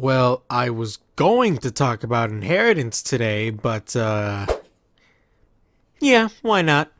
Well, I was going to talk about inheritance today, but, uh. Yeah, why not?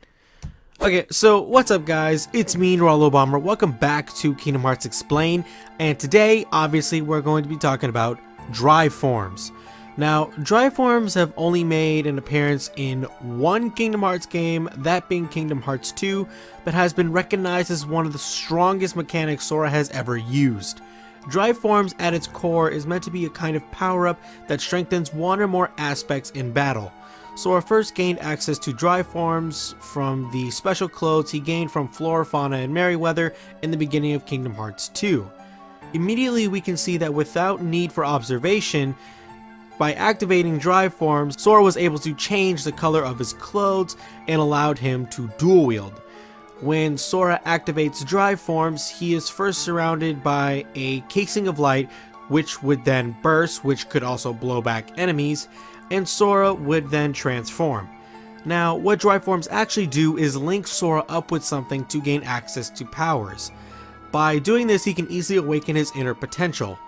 Okay, so what's up, guys? It's me, Rollo Bomber. Welcome back to Kingdom Hearts Explain, and today, obviously, we're going to be talking about drive forms. Now, drive forms have only made an appearance in one Kingdom Hearts game, that being Kingdom Hearts 2, but has been recognized as one of the strongest mechanics Sora has ever used. Drive Forms at its core is meant to be a kind of power-up that strengthens one or more aspects in battle. Sora first gained access to Drive Forms from the special clothes he gained from Flora, Fauna, and Merryweather in the beginning of Kingdom Hearts 2. Immediately we can see that without need for observation, by activating Drive Forms, Sora was able to change the color of his clothes and allowed him to dual wield. When Sora activates drive forms, he is first surrounded by a casing of light, which would then burst, which could also blow back enemies, and Sora would then transform. Now, what drive forms actually do is link Sora up with something to gain access to powers. By doing this, he can easily awaken his inner potential.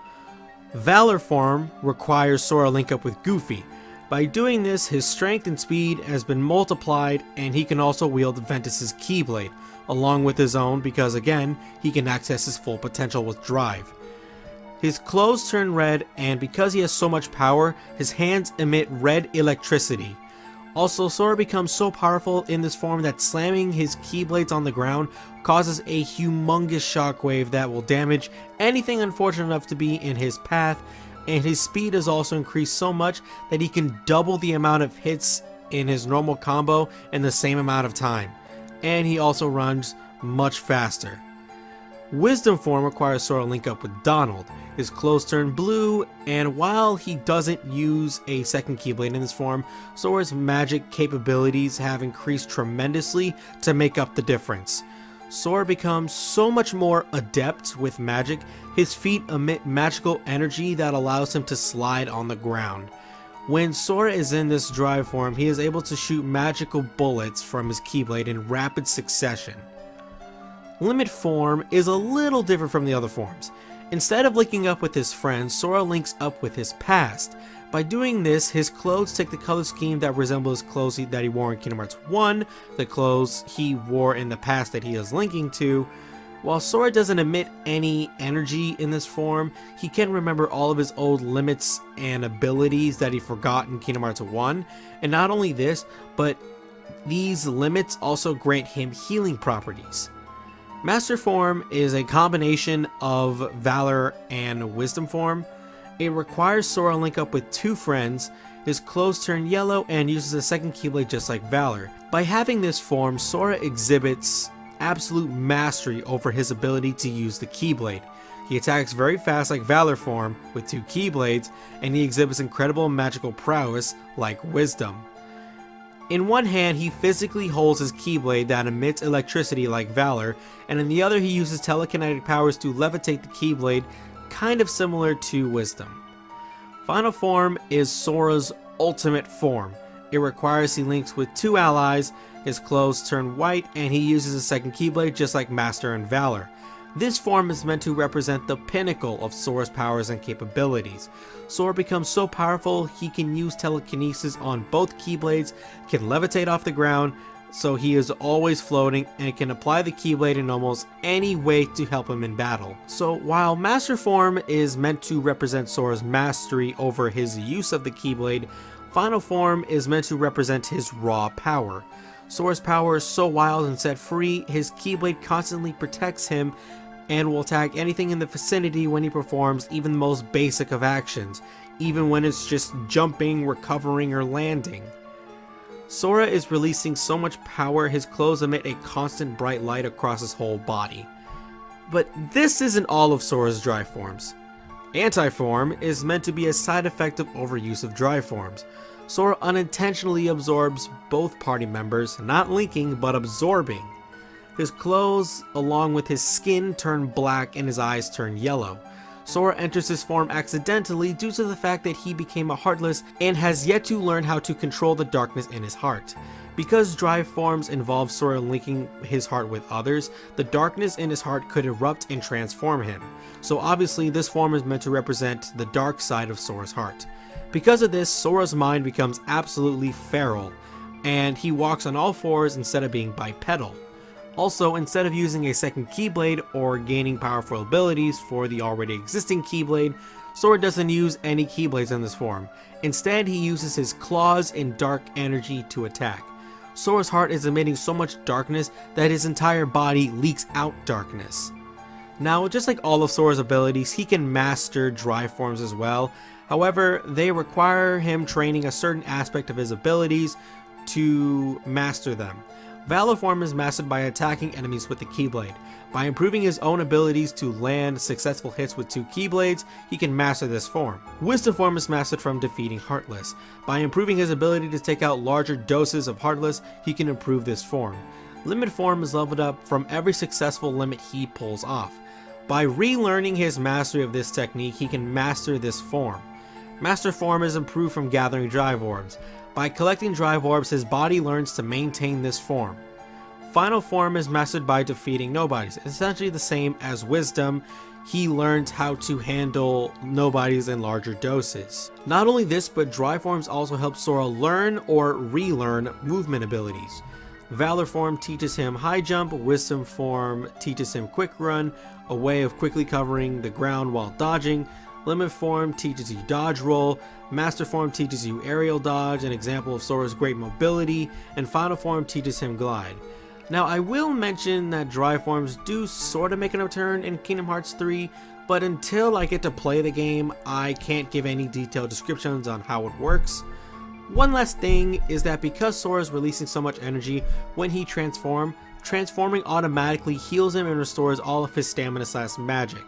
Valor form requires Sora link up with Goofy, by doing this, his strength and speed has been multiplied and he can also wield Ventus's Keyblade, along with his own because again, he can access his full potential with Drive. His clothes turn red and because he has so much power, his hands emit red electricity. Also, Sora becomes so powerful in this form that slamming his Keyblades on the ground causes a humongous shockwave that will damage anything unfortunate enough to be in his path and his speed is also increased so much that he can double the amount of hits in his normal combo in the same amount of time. And he also runs much faster. Wisdom form requires Sora link up with Donald. His clothes turn blue, and while he doesn't use a second Keyblade in this form, Sora's magic capabilities have increased tremendously to make up the difference. Sora becomes so much more adept with magic, his feet emit magical energy that allows him to slide on the ground. When Sora is in this drive form, he is able to shoot magical bullets from his Keyblade in rapid succession. Limit form is a little different from the other forms. Instead of linking up with his friends, Sora links up with his past, by doing this, his clothes take the color scheme that resembles clothes that he wore in Kingdom Hearts 1, the clothes he wore in the past that he is linking to. While Sora doesn't emit any energy in this form, he can remember all of his old limits and abilities that he forgot in Kingdom Hearts 1. And not only this, but these limits also grant him healing properties. Master Form is a combination of Valor and Wisdom Form. It requires Sora link up with two friends, his clothes turn yellow and uses a second Keyblade just like Valor. By having this form, Sora exhibits absolute mastery over his ability to use the Keyblade. He attacks very fast like Valor form with two Keyblades, and he exhibits incredible magical prowess like Wisdom. In one hand, he physically holds his Keyblade that emits electricity like Valor, and in the other he uses telekinetic powers to levitate the Keyblade kind of similar to Wisdom. Final form is Sora's ultimate form. It requires he links with two allies, his clothes turn white, and he uses a second Keyblade just like Master and Valor. This form is meant to represent the pinnacle of Sora's powers and capabilities. Sora becomes so powerful he can use telekinesis on both Keyblades, can levitate off the ground, so he is always floating and can apply the Keyblade in almost any way to help him in battle. So while Master Form is meant to represent Sora's mastery over his use of the Keyblade, Final Form is meant to represent his raw power. Sora's power is so wild and set free, his Keyblade constantly protects him and will attack anything in the vicinity when he performs even the most basic of actions, even when it's just jumping, recovering, or landing. Sora is releasing so much power his clothes emit a constant bright light across his whole body. But this isn't all of Sora's drive forms. Anti-form is meant to be a side effect of overuse of drive forms. Sora unintentionally absorbs both party members, not linking, but absorbing. His clothes, along with his skin, turn black and his eyes turn yellow. Sora enters this form accidentally due to the fact that he became a Heartless and has yet to learn how to control the darkness in his heart. Because drive forms involve Sora linking his heart with others, the darkness in his heart could erupt and transform him. So obviously this form is meant to represent the dark side of Sora's heart. Because of this, Sora's mind becomes absolutely feral, and he walks on all fours instead of being bipedal. Also, instead of using a second Keyblade or gaining powerful abilities for the already existing Keyblade, Sora doesn't use any Keyblades in this form. Instead, he uses his claws and dark energy to attack. Sora's heart is emitting so much darkness that his entire body leaks out darkness. Now, just like all of Sora's abilities, he can master drive forms as well. However, they require him training a certain aspect of his abilities to master them. Valor Form is mastered by attacking enemies with the Keyblade. By improving his own abilities to land successful hits with two Keyblades, he can master this form. Wisdom Form is mastered from defeating Heartless. By improving his ability to take out larger doses of Heartless, he can improve this form. Limit Form is leveled up from every successful limit he pulls off. By relearning his mastery of this technique, he can master this form. Master Form is improved from gathering Drive Orbs. By collecting Drive Orbs, his body learns to maintain this form. Final Form is mastered by defeating nobodies, essentially the same as Wisdom. He learns how to handle nobodies in larger doses. Not only this, but Drive Forms also help Sora learn or relearn movement abilities. Valor Form teaches him High Jump, Wisdom Form teaches him Quick Run, a way of quickly covering the ground while dodging, Limit Form teaches you Dodge Roll, Master Form teaches you Aerial Dodge, an example of Sora's great mobility, and Final Form teaches him Glide. Now I will mention that drive forms do sorta make an return in Kingdom Hearts 3, but until I get to play the game, I can't give any detailed descriptions on how it works. One last thing is that because Sora is releasing so much energy when he transforms, transforming automatically heals him and restores all of his stamina slash magic.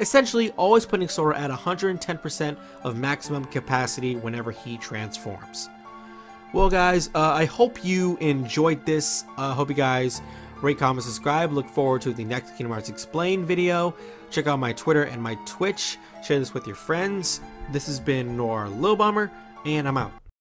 Essentially, always putting Sora at 110% of maximum capacity whenever he transforms. Well, guys, uh, I hope you enjoyed this. I uh, hope you guys rate, comment, subscribe. Look forward to the next Kingdom Hearts Explained video. Check out my Twitter and my Twitch. Share this with your friends. This has been Noir Lil Bomber, and I'm out.